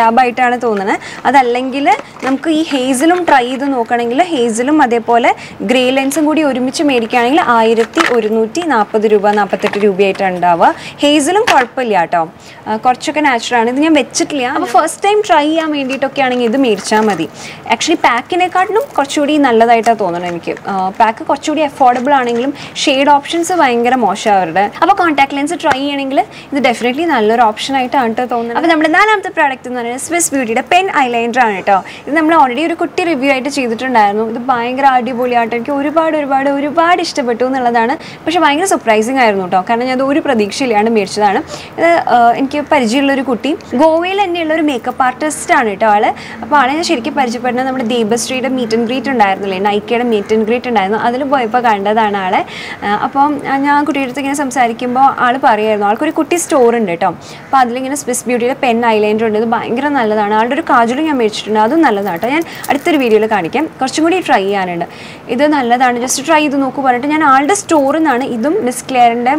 ലാഭമായിട്ടാണ് തോന്നുന്നത്. അതല്ലെങ്കിൽ നമുക്ക് ഈ ഹേസിലും ട്രൈ ചെയ്ത് നോക്കണമെങ്കിൽ ഹേസിലും അതേപോലെ ഗ്രേ ലെൻസും കൂടി ഒരുമിച്ച് മേടിക്കുകയാണെങ്കിൽ ആയിരത്തി ഒരുന്നൂറ്റി നാൽപ്പത് രൂപ നാൽപ്പത്തെട്ട് രൂപയായിട്ടാണ് ഉണ്ടാവുക. ഹേസിലും കുഴപ്പമില്ല കേട്ടോ. കുറച്ചൊക്കെ നാച്ചുറൽ ആണ്. ഇത് ഞാൻ വെച്ചിട്ടില്ല. അപ്പോൾ ഫസ്റ്റ് ടൈം ട്രൈ ചെയ്യാൻ വേണ്ടിയിട്ടൊക്കെ ആണെങ്കിൽ ഇത് മേടിച്ചാൽ മതി. ആക്ച്വലി പാക്കിനെക്കാട്ടിലും കുറച്ചുകൂടി നല്ലതായിട്ടാണ് തോന്നുന്നത് എനിക്ക്. പാക്ക് കുറച്ചുകൂടി അഫോർഡബിൾ ആണെങ്കിലും ഷെയ്ഡ് ഓപ്ഷൻസ് ഭയങ്കര മോശം അവരുടെ. അപ്പോൾ കോൺടാക്ട് ലെൻസ് ട്രൈ ചെയ്യണമെങ്കിൽ ഇത് ഡെഫിനറ്റ്ലി നല്ലൊരു ഓപ്ഷൻ ആയിട്ടാണ് കേട്ടോ തോന്നുന്നത് അപ്പോൾ നമ്മുടെ നാലാമത്തെ പ്രോഡക്റ്റ് എന്ന് പറയുന്നത് സ്വിസ് ബ്യൂട്ടിയുടെ പെൻ ഐലൈനർ ആണ് കേട്ടോ. ഇത് നമ്മൾ ഓൾറെഡി ഒരു കുട്ടി റിവ്യൂ ആയിട്ട് ചെയ്തിട്ടുണ്ടായിരുന്നു. ഇത് ഭയങ്കര അടിപൊളിയായിട്ട് എനിക്ക് ഒരുപാട് ഒരുപാട് ഒരുപാട് ഇഷ്ടപ്പെട്ടു എന്നുള്ളതാണ്. പക്ഷേ ഭയങ്കര സർപ്രൈസിങ് ആയിരുന്നു കേട്ടോ. കാരണം ഞാൻ ഒരു പ്രതീക്ഷയിലാണ് മേടിച്ചതാണ്. ഇത് എനിക്ക് പരിചയമുള്ളൊരു കുട്ടി. ഗോവയിൽ തന്നെയുള്ള ഒരു മേക്കപ്പ് ആർട്ടിസ്റ്റ് ആണ് കേട്ടോ ആൾ. അപ്പോൾ ആളെ ഞാൻ ശരിക്കും പരിചയപ്പെടുന്നത് നമ്മുടെ ദീപശ്രീയുടെ മീറ്റ് ആൻഡ് ഗ്രീറ്റ് ഉണ്ടായിരുന്നില്ലേ? നൈക്കയുടെ മീറ്റ് ആൻഡ് ഗ്രീറ്റ് ഉണ്ടായിരുന്നു. അതിൽ പോയപ്പോൾ കണ്ടതാണ് ആളെ. അപ്പം ഞാൻ കുട്ടിയുടെ അടുത്ത് ഇങ്ങനെ സംസാരിക്കുമ്പോൾ ആൾ പറയുമായിരുന്നു ആൾക്കൊരു കുട്ടി സ്റ്റോർ ഉണ്ട് കേട്ടോ. അപ്പോൾ അതിലിങ്ങനെ സ്വിസ് ബ്യൂട്ടിയുടെ പെൻ ഐലൈനർ ഉണ്ട്. ഇത് ഭയങ്കര നല്ലതാണ്. ആളുടെ ഒരു കാജലും ഞാൻ മേടിച്ചിട്ടുണ്ട്. അതും നല്ലതാണ് കേട്ടോ. ഞാൻ അടുത്തൊരു വീഡിയോയിൽ കാണിക്കാം. കുറച്ചും കൂടി ട്രൈ ചെയ്യാനുണ്ട്. ഇത് നല്ലതാണ്. ജസ്റ്റ് ട്രൈ ചെയ്ത് നോക്കൂ പറഞ്ഞിട്ട് ഞാൻ ആളുടെ സ്റ്റോറിൽ നിന്നാണ് ഇതും മിസ് ക്ലെയറിന്റെ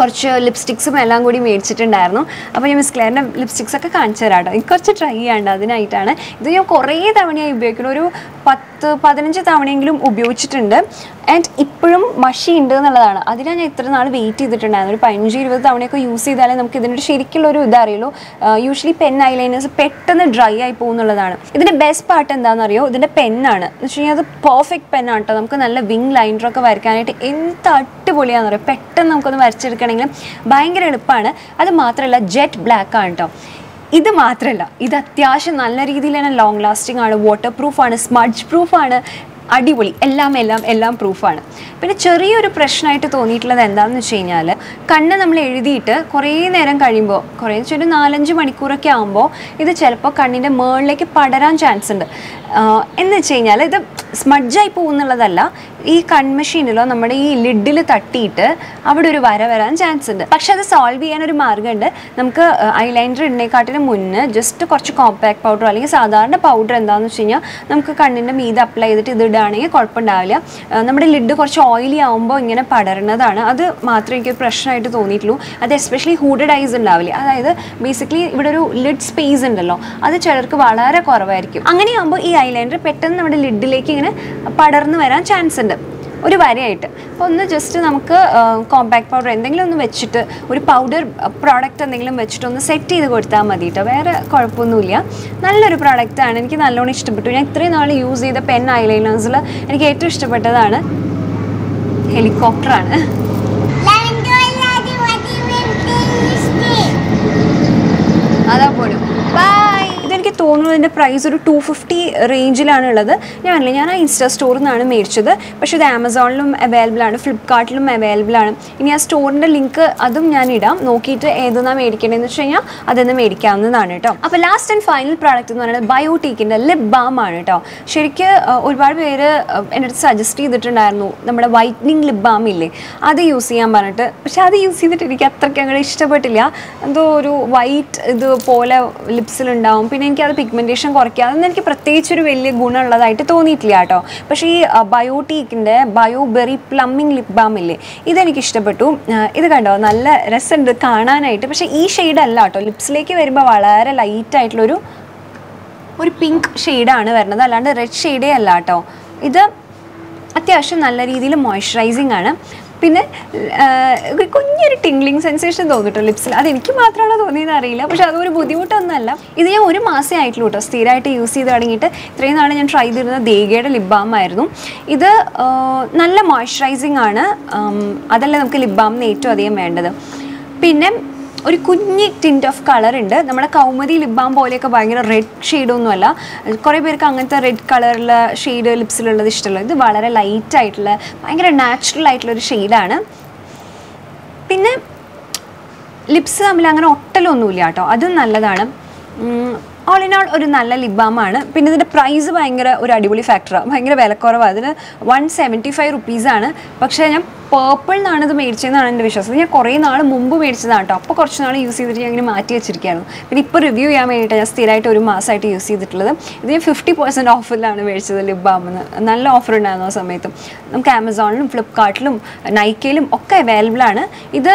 കുറച്ച് ലിപ്സ്റ്റിക്സും എല്ലാം കൂടി മേടിച്ചിട്ടുണ്ടായിരുന്നു. അപ്പോൾ ഞാൻ മിസ് ക്ലെയറിന്റെ ലിപ്സ്റ്റിക്സ് ഒക്കെ കാണിച്ചു തരാം കേട്ടോ എനിക്ക് കുറച്ച് ട്രൈ ചെയ്യാണ്ട് അതിനായിട്ടാണ്. ഇത് ഞാൻ കുറേ തവണയായി ഉപയോഗിക്കണം ഒരു പത്ത് പതിനഞ്ച് തവണയെങ്കിലും ഉപയോഗിച്ചിട്ടുണ്ട്. ആൻഡ് ഇപ്പോഴും മഷി ഉണ്ട് എന്നുള്ളതാണ്. അതിനാണ് ഞാൻ ഇത്ര നാൾ വെയിറ്റ് ചെയ്തിട്ടുണ്ടായിരുന്നു. ഒരു പതിനഞ്ച് ഇരുപത് തവണയൊക്കെ യൂസ് ചെയ്താലേ നമുക്ക് ഇതിനൊരു ശരിക്കുള്ള ഒരു ഇതറിയുള്ളൂ. യൂഷ്വലി പെൻ ഐലൈനേഴ്സ് പെട്ടെന്ന് ഡ്രൈ ആയി പോകുന്നുള്ളതാണ് ഇതിന്റെ ബെസ്റ്റ് പാർട്ട് എന്താണെന്ന് അറിയോ ഇതിന്റെ പെന്നാണ് എന്ന് വെച്ച് കഴിഞ്ഞാൽ അത് പെർഫെക്റ്റ് പെന്നാണ് കേട്ടോ നമുക്ക് നല്ല വിങ് ലൈനറൊക്കെ വരയ്ക്കാനായിട്ട് എന്ത് അടിപൊളിയാണെന്ന് പറയും. പെട്ടെന്ന് നമുക്കൊന്ന് വരച്ചെടുക്കണമെങ്കിലും ഭയങ്കര എളുപ്പമാണ്. അത് മാത്രമല്ല ജെറ്റ് ബ്ലാക്ക് ആണ് കേട്ടോ ഇത് മാത്രമല്ല ഇത് അത്യാവശ്യം നല്ല രീതിയിൽ തന്നെ ലോങ് ലാസ്റ്റിംഗ് ആണ് വാട്ടർ പ്രൂഫാണ് സ്മഡ്ജ് പ്രൂഫാണ് അടിപൊളി. എല്ലാം എല്ലാം എല്ലാം പ്രൂഫാണ് പിന്നെ ചെറിയൊരു പ്രശ്നമായിട്ട് തോന്നിയിട്ടുള്ളത് എന്താണെന്ന് വെച്ച് കഴിഞ്ഞാൽ കണ്ണ് നമ്മൾ എഴുതിയിട്ട് കുറേ നേരം കഴിയുമ്പോൾ കുറേ ഒരു നാലഞ്ച് മണിക്കൂറൊക്കെ ആകുമ്പോൾ ഇത് ചിലപ്പോൾ കണ്ണിന്റെ മുകളിലേക്ക് പടരാൻ ചാൻസ് ഉണ്ട്. എന്ന് വെച്ച് കഴിഞ്ഞാൽ ഇത് സ്മഡ്ജായി പോകുന്നുള്ളതല്ല ഈ കൺമെഷീനിലോ നമ്മുടെ ഈ ലിഡിൽ തട്ടിയിട്ട് അവിടെ ഒരു വര വരാൻ ചാൻസ് ഉണ്ട്. പക്ഷെ അത് സോൾവ് ചെയ്യാൻ ഒരു മാർഗമുണ്ട്. നമുക്ക് ഐലൈനർ ഇടുന്നേക്കാട്ടിന് മുന്നേ ജസ്റ്റ് കുറച്ച് കോമ്പാക്ട് പൗഡർ അല്ലെങ്കിൽ സാധാരണ പൗഡർ എന്താണെന്ന് വെച്ച് കഴിഞ്ഞാൽ നമുക്ക് കണ്ണിന്റെ മീത് അപ്ലൈ ചെയ്തിട്ട് ഇത് ഇടുകയാണെങ്കിൽ കുഴപ്പമുണ്ടാവില്ല. നമ്മുടെ ലിഡ് കുറച്ച് ഓയിലി ആകുമ്പോൾ ഇങ്ങനെ പടരുന്നതാണ്. അത് മാത്രമേ എനിക്ക് പ്രശ്നമായിട്ട് തോന്നിയിട്ടുള്ളൂ. അത് എസ്പെഷ്യലി ഹൂഡഡ് ഐസ് ഉണ്ടാവില്ലേ? അതായത് ബേസിക്കലി ഇവിടെ ഒരു ലിഡ് സ്പേസ് ഉണ്ടല്ലോ. അത് ചിലർക്ക് വളരെ കുറവായിരിക്കും. അങ്ങനെയാകുമ്പോൾ ഈ ഐലൈനർ പെട്ടെന്ന് നമ്മുടെ ലിഡിലേക്ക് ഇങ്ങനെ പടർന്നു വരാൻ ചാൻസ് ഉണ്ട്. ഒരു വരയായിട്ട്. അപ്പോൾ ഒന്ന് ജസ്റ്റ് നമുക്ക് കോമ്പാക്ട് പൗഡർ എന്തെങ്കിലും ഒന്ന് വെച്ചിട്ട് ഒരു പൗഡർ പ്രോഡക്റ്റ് എന്തെങ്കിലും വെച്ചിട്ട് ഒന്ന് സെറ്റ് ചെയ്ത് കൊടുത്താൽ മതി കേട്ടോ വേറെ കുഴപ്പമൊന്നുമില്ല. നല്ലൊരു പ്രോഡക്റ്റാണ് എനിക്ക് നല്ലോണം ഇഷ്ടപ്പെട്ടു. ഞാൻ ഇത്രയും നാൾ യൂസ് ചെയ്ത പെൻ ഐലൈനേഴ്സിൽ എനിക്ക് ഏറ്റവും ഇഷ്ടപ്പെട്ടതാണ് ഹെലികോപ്റ്ററാണ് അതാ പോലും. തോന്നുന്നു ഇതിന്റെ പ്രൈസ് ഒരു ടു ഫിഫ്റ്റി റേഞ്ചിലാണ് ഉള്ളത് ഞാനല്ലേ ഞാൻ ആ ഇൻസ്റ്റാ സ്റ്റോറിൽ നിന്നാണ് മേടിച്ചത്. പക്ഷേ ഇത് ആമസോണിലും അവൈലബിൾ ആണ് ഫ്ലിപ്കാർട്ടിലും അവൈലബിൾ ആണ്. ഇനി ആ സ്റ്റോറിന്റെ ലിങ്ക് അതും ഞാൻ ഇടാം. നോക്കിയിട്ട് ഏതെന്നാ മേടിക്കണമെന്ന് വെച്ച് കഴിഞ്ഞാൽ അതൊന്ന് മേടിക്കാവുന്നതാണ് കേട്ടോ. അപ്പോൾ ലാസ്റ്റ് ആൻഡ് ഫൈനൽ പ്രോഡക്റ്റ് എന്ന് പറയുന്നത് ബയോട്ടീക്കിന്റെ ലിപ് ബാം ആണ് കേട്ടോ. ശരിക്ക് ഒരുപാട് പേര് എന്റെ അടുത്ത് സജസ്റ്റ് ചെയ്തിട്ടുണ്ടായിരുന്നു. നമ്മുടെ വൈറ്റനിങ് ലിപ് ബാം ഇല്ലേ അത് യൂസ് ചെയ്യാൻ പറഞ്ഞിട്ട്. പക്ഷെ അത് യൂസ് ചെയ്തിട്ട് എനിക്ക് അത്രയ്ക്ക് അങ്ങോട്ട് ഇഷ്ടപ്പെട്ടില്ല. എന്തോ ഒരു വൈറ്റ് ഇതുപോലെ ലിപ്സിലുണ്ടാവും പിന്നെ എനിക്ക് അത് പിഗ്മെന്റേഷൻ കുറയ്ക്കുക അതൊന്നും എനിക്ക് പ്രത്യേകിച്ച് ഒരു വലിയ ഗുണമുള്ളതായിട്ട് തോന്നിയിട്ടില്ല കേട്ടോ. പക്ഷേ ഈ ബയോടീക്കിന്റെ ബയോബെറി പ്ലമ്മിങ് ലിപ് ബാം ഇല്ലേ ഇതെനിക്ക് ഇഷ്ടപ്പെട്ടു. ഇത് കണ്ടോ നല്ല രസമുണ്ട് കാണാനായിട്ട്. പക്ഷേ ഈ ഷെയ്ഡ് അല്ല കേട്ടോ ലിപ്സിലേക്ക് വരുമ്പോൾ വളരെ ലൈറ്റ് ആയിട്ടുള്ളൊരു ഒരു പിങ്ക് ഷെയ്ഡാണ് വരുന്നത്. അല്ലാണ്ട് റെഡ് ഷെയ്ഡേ അല്ല കേട്ടോ. ഇത് അത്യാവശ്യം നല്ല രീതിയിൽ മോയ്സ്ചറൈസിങ് ആണ്. പിന്നെ ഒരു കുഞ്ഞൊരു ടിംഗ്ലിങ് സെൻസേഷൻ തോന്നിട്ടോ ലിപ്സിൽ അത് എനിക്ക് മാത്രമാണോ തോന്നിയെന്ന് അറിയില്ല. പക്ഷെ അതൊരു ബുദ്ധിമുട്ടൊന്നുമല്ല. ഇത് ഞാൻ ഒരു മാസം ആയിട്ടുള്ളൂ കേട്ടോ സ്ഥിരമായിട്ട് യൂസ് ചെയ്ത് തുടങ്ങിയിട്ട്. ഇത്രയും നാളെ ഞാൻ ട്രൈ ചെയ്തിരുന്നത് ദേഗയുടെ ലിപ് ബാം ആയിരുന്നു. ഇത് നല്ല മോയ്സ്ചറൈസിങ് ആണ്. അതല്ല നമുക്ക് ലിപ് ബാമിന് ഏറ്റവും അധികം വേണ്ടത്. പിന്നെ ഒരു കുഞ്ഞി ടിന്റ് ഓഫ് കളർ ഉണ്ട്. നമ്മുടെ കൗമുദി ലിബാം പോലെയൊക്കെ ഭയങ്കര റെഡ് ഷെയ്ഡൊന്നുമല്ല കുറേ പേർക്ക് അങ്ങനത്തെ റെഡ് കളറിലെ ഷെയ്ഡ് ലിപ്സിലുള്ളത് ഇഷ്ടമല്ല. ഇത് വളരെ ലൈറ്റ് ആയിട്ടുള്ള ഭയങ്കര നാച്ചുറൽ ആയിട്ടുള്ള ഒരു ഷെയ്ഡാണ് പിന്നെ ലിപ്സ് തമ്മിൽ അങ്ങനെ ഒട്ടലൊന്നുമില്ല കേട്ടോ. അതും നല്ലതാണ്. ഓൾ ഇൻ ഓൾ ഒരു നല്ല ലിബാമാണ് ബാമാണ് പിന്നെ ഇതിന്റെ പ്രൈസ് ഭയങ്കര ഒരു അടിപൊളി ഫാക്ടറാണ് ഭയങ്കര വിലക്കുറവാണ് അതിന് വൺ സെവന്റി ഫൈവ് റുപ്പീസാണ് പക്ഷേ ഞാൻ പേർപ്പിൾ എന്നാണ് ഇത് മേടിച്ചതെന്നാണ് എന്റെ വിശ്വാസം. ഞാൻ കുറേ നാൾ മുമ്പ് മേടിച്ചതാണ് കേട്ടോ. അപ്പോൾ കുറച്ച് നാൾ യൂസ് ചെയ്തിട്ട് ഞാൻ ഇങ്ങനെ മാറ്റി വെച്ചിരിക്കുകയായിരുന്നു പിന്നെ ഇപ്പോൾ റിവ്യൂ ചെയ്യാൻ വേണ്ടിയിട്ട് ഞാൻ സ്ഥിരമായിട്ട് ഒരു മാസമായിട്ട് യൂസ് ചെയ്തിട്ടുള്ളത്. ഇത് ഞാൻ ഫിഫ്റ്റി പെർസെന്റ് ഓഫറിലാണ് മേടിച്ചത് ലിപ് ബാമെന്ന് നല്ല ഓഫർ ഉണ്ടായിരുന്നു ആ സമയത്ത്. നമുക്ക് ആമസോണിലും ഫ്ലിപ്കാർട്ടിലും നൈക്കയിലും ഒക്കെ അവൈലബിൾ ആണ്. ഇത്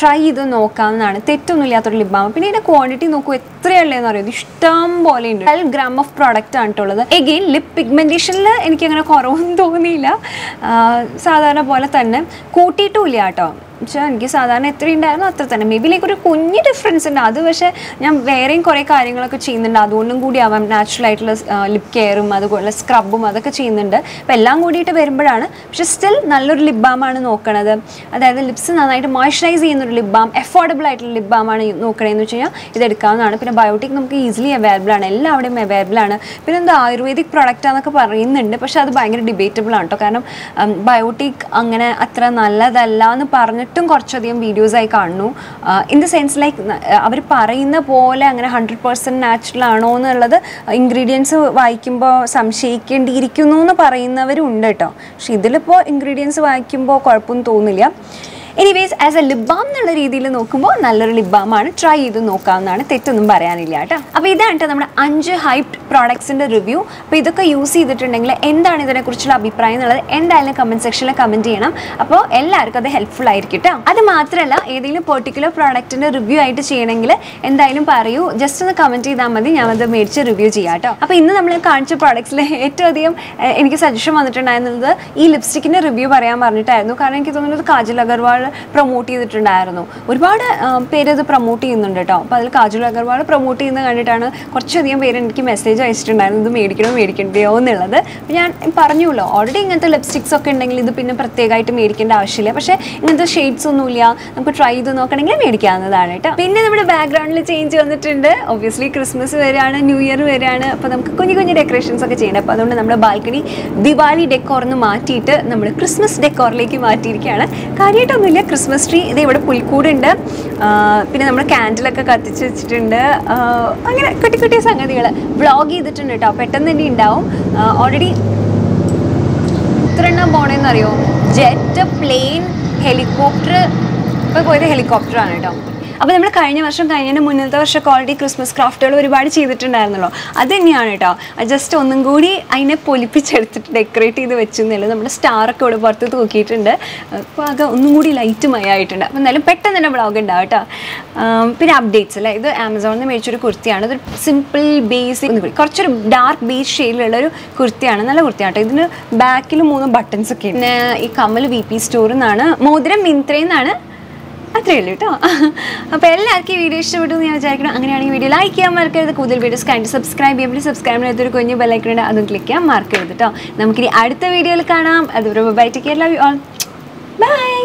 ട്രൈ ചെയ്ത് നോക്കാവുന്നതാണ്. തെറ്റൊന്നും ഇല്ലാത്തൊരു ലിപ് ബാം പിന്നെ ഇതിന്റെ ക്വാണ്ടിറ്റി നോക്കൂ എത്രയുള്ളതെന്ന് അറിയാം? ഇഷ്ടം പോലെ ഉണ്ട്. ട്വൽവ് ഗ്രാം ഓഫ് പ്രോഡക്റ്റ് ആണ് ഉള്ളത്. എഗെയിൻ ലിപ് പിഗ്മെന്റേഷനിൽ എനിക്ക് അങ്ങനെ കുറവൊന്നും തോന്നിയില്ല. സാധാരണ പോലെ തന്നെ. കൂട്ടിയിട്ടുമില്ല കേട്ടോ വെച്ചാൽ എനിക്ക് സാധാരണ എത്ര ഉണ്ടായിരുന്നു അത്ര തന്നെ. മേ ബി ലൈക്ക് ഒരു കുഞ്ഞ് ഡിഫറൻസ് ഉണ്ട്. അത് പക്ഷേ ഞാൻ വേറെയും കുറേ കാര്യങ്ങളൊക്കെ ചെയ്യുന്നുണ്ട്. അതുകൊണ്ടും കൂടി ആവാം നാച്ചുറൽ ആയിട്ടുള്ള ലിപ് കെയറും അതുപോലെ സ്ക്രബും അതൊക്കെ ചെയ്യുന്നുണ്ട്. അപ്പോൾ എല്ലാം കൂടിയിട്ട് വരുമ്പോഴാണ്. പക്ഷേ സ്റ്റിൽ നല്ലൊരു ലിപ് ബാമാണ് നോക്കണത്. അതായത് ലിപ്സ് നന്നായിട്ട് മോയ്സ്ചറൈസ് ചെയ്യുന്ന ഒരു ലിപ് ബാം എഫോർഡബിൾ ആയിട്ടുള്ള ലിപ് ബാമാണ് നോക്കണതെന്ന് വെച്ച് കഴിഞ്ഞാൽ ഇതെടുക്കാവുന്നതാണ് പിന്നെ ബയോട്ടിക് നമുക്ക് ഈസിലി അവൈലബിൾ ആണ്. എല്ലാവിടെയും അവൈലബിൾ ആണ്. പിന്നെ എന്താ ആയുർവേദിക് പ്രൊഡക്റ്റ് ആണെന്നൊക്കെ പറയുന്നുണ്ട്. പക്ഷേ അത് ഭയങ്കര ഡിബേറ്റബിൾ ആണ് കേട്ടോ കാരണം ബയോട്ടിക് അങ്ങനെ അത്ര നല്ലതല്ല എന്ന് പറഞ്ഞിട്ടും കുറച്ചധികം വീഡിയോസായി കാണുന്നു. ഇൻ ദ സെൻസ് ലൈക്ക് അവർ പറയുന്ന പോലെ അങ്ങനെ ഹൺഡ്രഡ് പെർസെന്റ് നാച്ചുറൽ ആണോ എന്നുള്ളത് ഇൻഗ്രീഡിയൻസ് വായിക്കുമ്പോൾ സംശയിക്കേണ്ടിയിരിക്കുന്നു എന്ന് പറയുന്നവരുണ്ട് കേട്ടോ. പക്ഷെ ഇതിലിപ്പോൾ ഇൻഗ്രീഡിയൻസ് വായിക്കുമ്പോൾ കുഴപ്പമൊന്നും തോന്നില്ല anyways as a lip balm എന്നുള്ള രീതിയിൽ നോക്കുമ്പോൾ നല്ലൊരു ലിപ് ട്രൈ ചെയ്ത് നോക്കാവുന്നതാണ്. തെറ്റൊന്നും പറയാനില്ല കേട്ടോ. അപ്പോൾ ഇതാണ് കേട്ടോ നമ്മുടെ അഞ്ച് ഹൈപ്ഡ് പ്രോഡക്ട്സിന്റെ റിവ്യൂ അപ്പോൾ ഇതൊക്കെ യൂസ് ചെയ്തിട്ടുണ്ടെങ്കിൽ എന്താണ് ഇതിനെക്കുറിച്ചുള്ള അഭിപ്രായം എന്നുള്ളത് എന്തായാലും കമന്റ് സെക്ഷനിൽ കമന്റ് ചെയ്യണം. അപ്പോൾ എല്ലാവർക്കും അത് ഹെൽപ്ഫുൾ ആയിരിക്കും കേട്ടോ. അത് മാത്രമല്ല ഏതെങ്കിലും പെർട്ടിക്കുലർ പ്രോഡക്റ്റിന്റെ റിവ്യൂ ആയിട്ട് ചെയ്യണമെങ്കിൽ എന്തായാലും പറയൂ. ജസ്റ്റ് ഒന്ന് കമന്റ് ചെയ്താൽ മതി. ഞാൻ അത് മേടിച്ച് റിവ്യൂ ചെയ്യാം കേട്ടോ. അപ്പോൾ ഇന്ന് നമ്മൾ കാണിച്ച പ്രോഡക്ട്സിൽ ഏറ്റവും അധികം എനിക്ക് സജഷൻ വന്നിട്ടുണ്ടായിരുന്നത് ഈ ലിപ്സ്റ്റിക്കിന്റെ റിവ്യൂ പറയാൻ പറഞ്ഞിട്ടായിരുന്നു. കാരണം എനിക്ക് തോന്നുന്നത് കാജൽ അഗർവാൾ പ്രൊമോട്ട് ചെയ്തിട്ടുണ്ടായിരുന്നു. ഒരുപാട് പേര് ഇത് പ്രൊമോട്ട് ചെയ്യുന്നുണ്ട് കേട്ടോ അപ്പോൾ അതിൽ കാജുൽ അഗർവാൾ പ്രൊമോട്ട് ചെയ്യുന്നത് കണ്ടിട്ടാണ് കുറച്ചധികം പേര് എനിക്ക് മെസ്സേജ് അയച്ചിട്ടുണ്ടായിരുന്നു ഇത് മേടിക്കണോ മേടിക്കണ്ടയോ എന്നുള്ളത്. ഞാൻ പറഞ്ഞുല്ലോ ഓൾറെഡി ഇങ്ങനത്തെ ലിപ്സ്റ്റിക്സ് ഒക്കെ ഉണ്ടെങ്കിൽ ഇത് പിന്നെ പ്രത്യേകമായിട്ട് മേടിക്കേണ്ട ആവശ്യമില്ല. പക്ഷേ ഇങ്ങനത്തെ ഷെയ്ഡ്സ് ഒന്നുമില്ല നമുക്ക് ട്രൈ ചെയ്ത് നോക്കണമെങ്കിൽ മേടിക്കാവുന്നതാണ് കേട്ടോ പിന്നെ നമ്മുടെ ബാക്ക്ഗ്രൗണ്ടിൽ ചേഞ്ച് വന്നിട്ടുണ്ട്. ഒബ്വിയസ്ലി ക്രിസ്മസ് വരെയാണ് ന്യൂ ഇയർ വരെയാണ്. അപ്പോൾ നമുക്ക് കുഞ്ഞു കുഞ്ഞു ഡെക്കറേഷൻസ് ഒക്കെ ചെയ്യണം. അപ്പോൾ അതുകൊണ്ട് നമ്മുടെ ബാൽക്കണി ദിവാലി ഡെക്കോർന്ന് മാറ്റിയിട്ട് നമ്മൾ ക്രിസ്മസ് ഡെക്കോറിലേക്ക് മാറ്റിയിരിക്കുകയാണ്. കാര്യമായിട്ടൊന്നുമില്ല ക്രിസ്മസ് ട്രീ ഇത് ഇവിടെ പുൽക്കൂടുണ്ട്. പിന്നെ നമ്മൾ ക്യാൻഡിലൊക്കെ കത്തിച്ച് വെച്ചിട്ടുണ്ട്. അങ്ങനെ കുട്ടി കുട്ടിയ സംഗതികൾ വ്ളോഗ് ചെയ്തിട്ടുണ്ട് കേട്ടോ. പെട്ടെന്ന് തന്നെ ഉണ്ടാവും ഓൾറെഡി എത്ര പോണേന്നറിയോ? ജെറ്റ് പ്ലെയിൻ ഹെലികോപ്റ്റർ ഇപ്പോൾ പോയത് ഹെലികോപ്റ്ററാണ് കേട്ടോ. അപ്പോൾ നമ്മൾ കഴിഞ്ഞ വർഷം കഴിഞ്ഞതിന് മുന്നത്തെ വർഷം ക്വാളിറ്റി ക്രിസ്മസ് ക്രാഫ്റ്റുകൾ ഒരുപാട് ചെയ്തിട്ടുണ്ടായിരുന്നല്ലോ. അത് തന്നെയാണ് കേട്ടോ ജസ്റ്റ് ഒന്നും കൂടി അതിനെ പൊലിപ്പിച്ചെടുത്തിട്ട് ഡെക്കറേറ്റ് ചെയ്ത് വെച്ചു എന്നുള്ളത് നമ്മുടെ സ്റ്റാറൊക്കെ ഇവിടെ പുറത്ത് തൂക്കിയിട്ടുണ്ട്. അപ്പോൾ ആകെ ഒന്നും കൂടി ലൈറ്റ് ആയിട്ടുണ്ട്. അപ്പോൾ എന്തായാലും പെട്ടെന്ന് തന്നെ ബ്ലോഗ് ഉണ്ടാവും കേട്ടോ പിന്നെ അപ്ഡേറ്റ്സ് അല്ലേ? ഇത് ആമസോണിൽ നിന്ന് മേടിച്ചൊരു കുർത്തിയാണ്. ഇത് സിമ്പിൾ ബേസിക് കുറച്ചൊരു ഡാർക്ക് ബേസ് ഷെയ്ഡിലുള്ള ഒരു കുർത്തിയാണ്. നല്ല കുർത്തിയാണ് കേട്ടോ ഇതിന് ബാക്കിൽ മൂന്ന് ബട്ടൺസ് ഒക്കെ ഉണ്ട്. ഈ കമൽ വി പി സ്റ്റോറിൽ നിന്നാണ് മോതിരം മിന്ത്രയിൽ നിന്നാണ് അത്രയേ ഉള്ളൂ കേട്ടോ. അപ്പോൾ എല്ലാവർക്കും ഈ വീഡിയോ ഇഷ്ടപ്പെട്ടു എന്ന് ഞാൻ വിചാരിക്കണം അങ്ങനെയാണെങ്കിൽ വീഡിയോ ലൈക്ക് ചെയ്യാൻ മറക്കരുത്. കൂടുതൽ വീഡിയോസ് കണ്ട് സബ്സ്ക്രൈബ് ചെയ്യാൻ വേണ്ടി സബ്സ്ക്രൈബ് ചെയ്തൊരു കുഞ്ഞ് ബെല്ലൈക്കണുണ്ട് അതും ക്ലിക്ക് ചെയ്യാൻ മറക്കരുത് കേട്ടോ. നമുക്കിനി അടുത്ത വീഡിയോയിൽ കാണാം. അതുപോലെ bye take care love you all bye